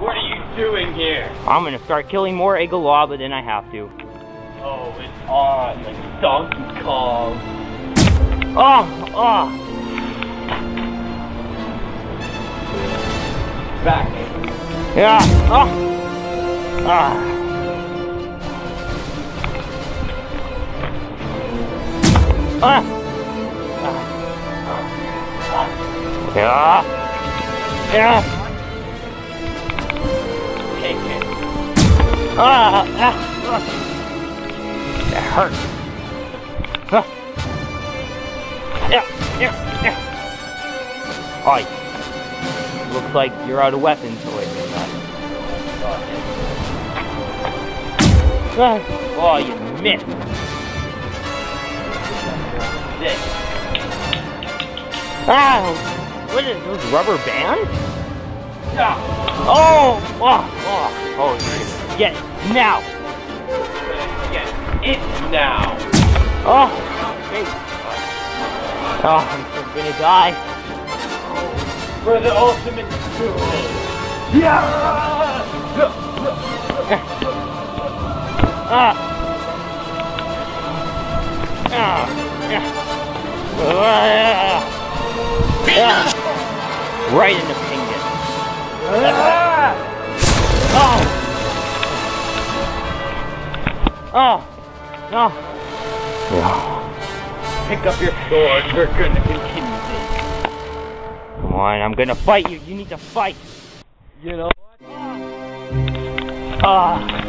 What are you doing here? I'm gonna start killing more Igalaba than I have to. Oh, it's on like Donkey Kong. Oh, oh. Back. Yeah. Oh. Ah. Ah. Yeah. Yeah. Take it. Ah. Ah. ah. That hurts. Ah. Yeah. Yeah. Yeah. Oi. Looks like you're out of weapons, so Ah. Oh, you missed. This. Ah! What is those rubber bands? Ah. Oh! Oh! Oh! Oh! you're gonna Get it now! Get it now. Oh! Hey. Oh, I'm gonna die. For the ultimate duel. Yeah. Ah! Ah! Yeah. Ah. Ah. Right in the pingus. Oh! Oh! No! Yeah. Pick up your sword. We're gonna continue this. Come on, I'm gonna fight you. You need to fight. You know what? Ah.